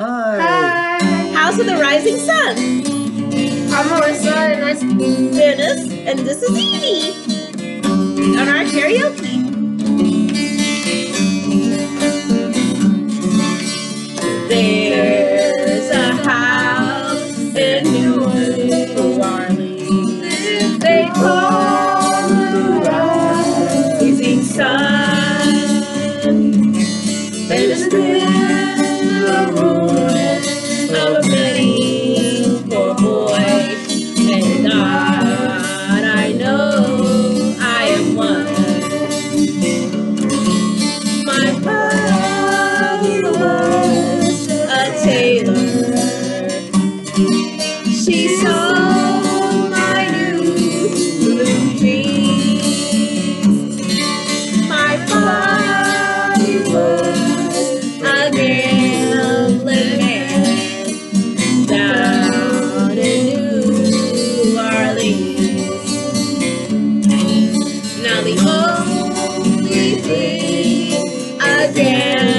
Hi. Hi. House of the Rising Sun. I'm Marissa and I Dennis, and this is Evie on our karaoke. There's a house in New Orleans. They call the rising sun. And a tailor. She sewed my new blue jeans. My father was a gambling man down in New Orleans. Now the only thing a gambler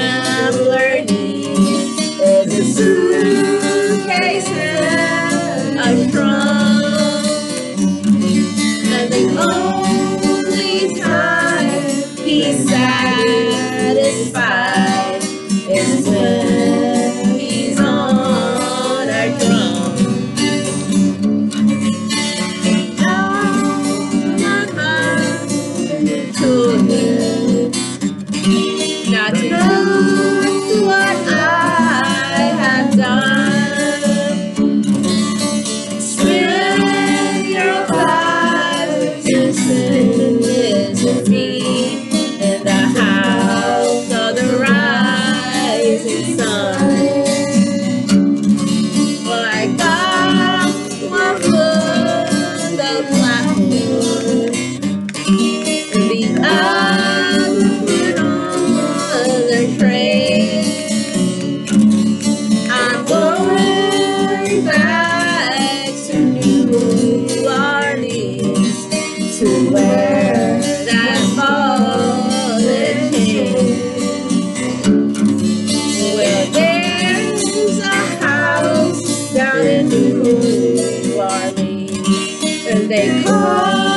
he's they call